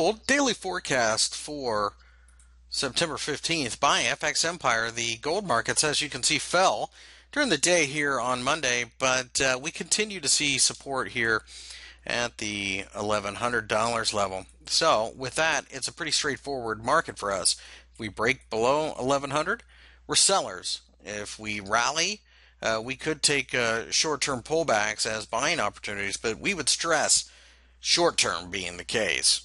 gold daily forecast for September 15th by FX Empire. The gold markets, as you can see, fell during the day here on Monday, but uh, we continue to see support here at the $1,100 level. So, with that, it's a pretty straightforward market for us. If we break below 1100, we're sellers. If we rally, uh, we could take uh, short term pullbacks as buying opportunities, but we would stress short term being the case.